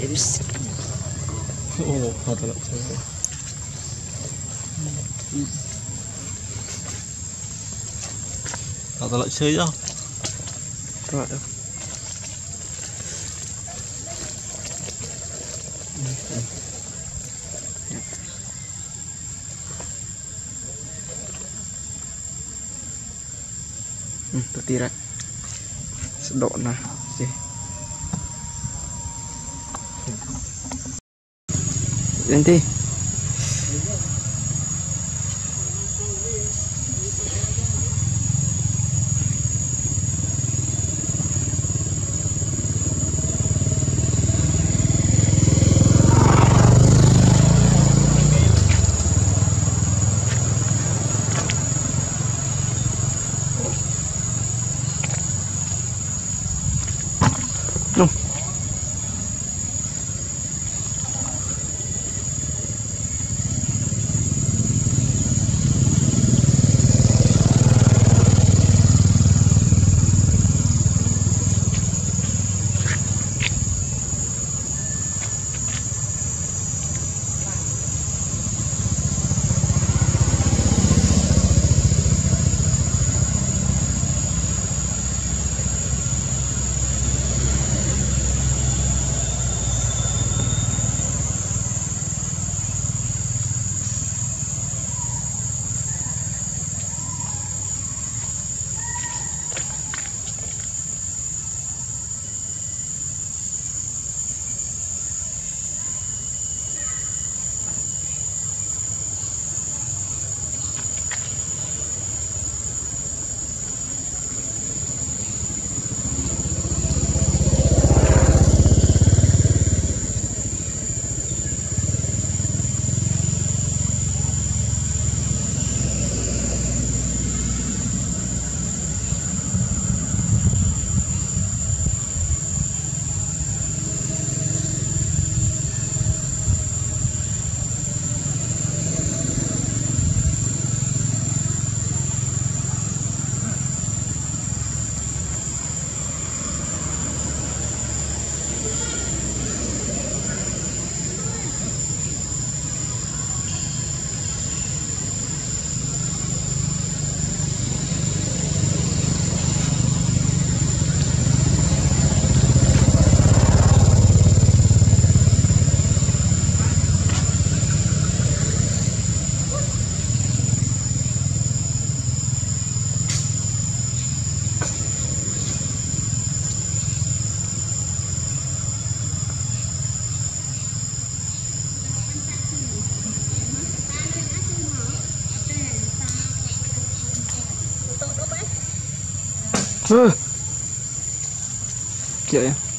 close. Oh, how did it turn out? Tạo lại chơi chứ Rồi đâu Ừ, tôi đi lại Sẽ độ nào 20 No. Ah. Que é?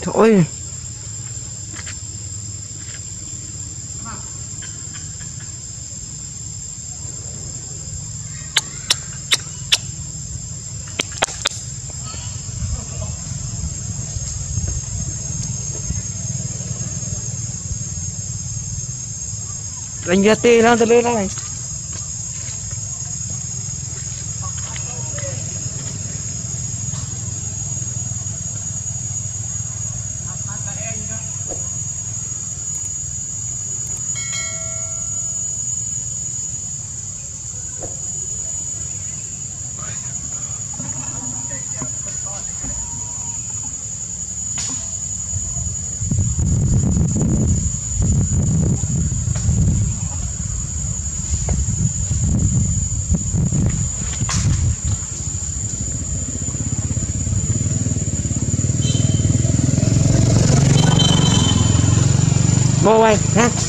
Trời ơi. Đánh ra tê ra từ lên này. Vô quay ha.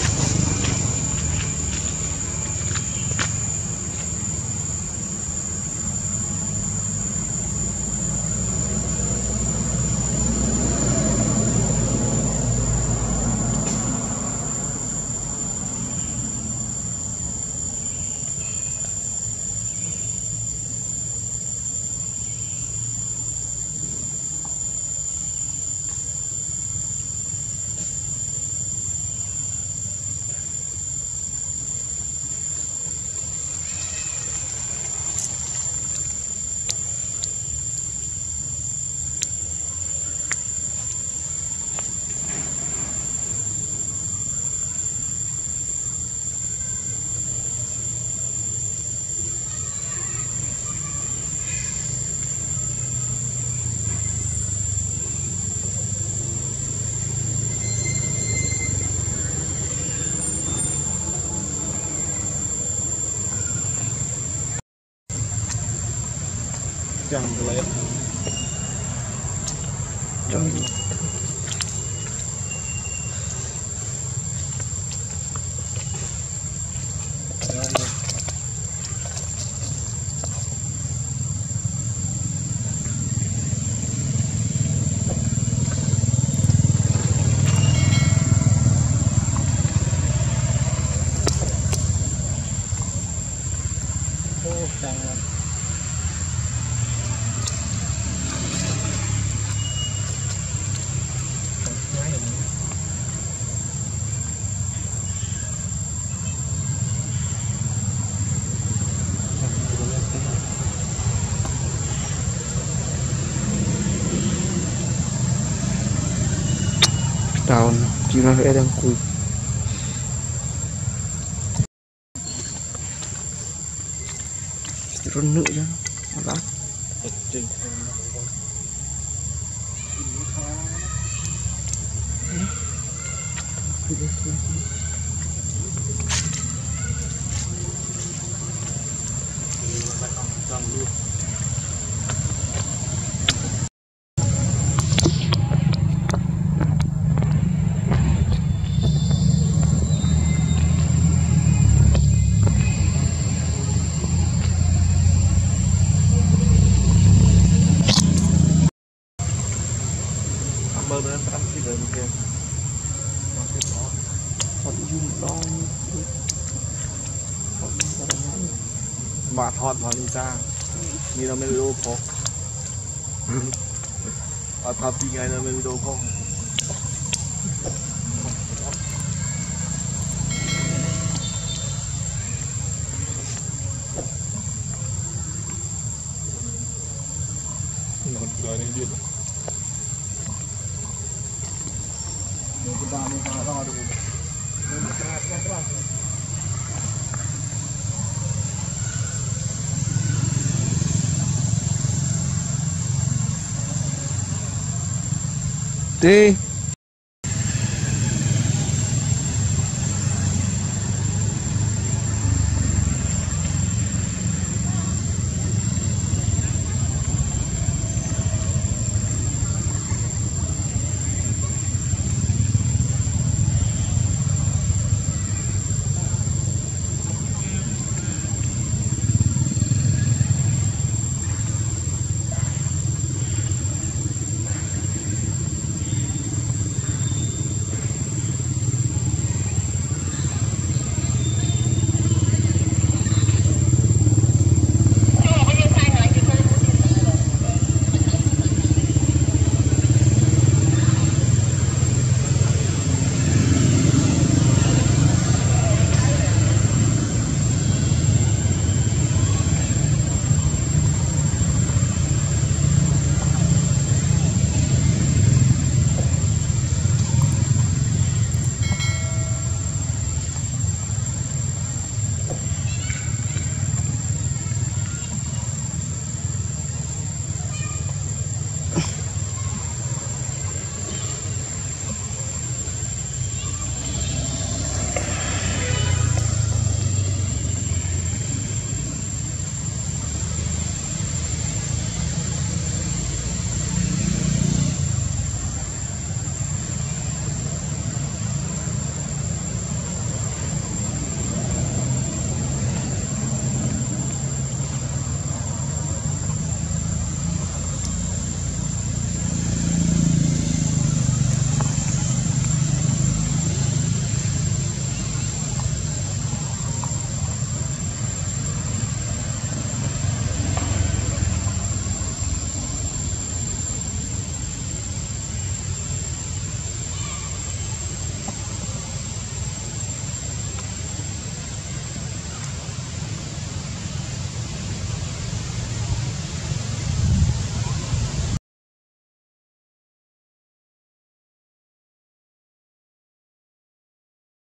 Don't. Down. Chỉ nó sẽ đang cùi. Run nữa chứ. Đó. Trên Mơ มีเราไม่รู้พกเอาทำปีไงเราไม่รู้พก gostei.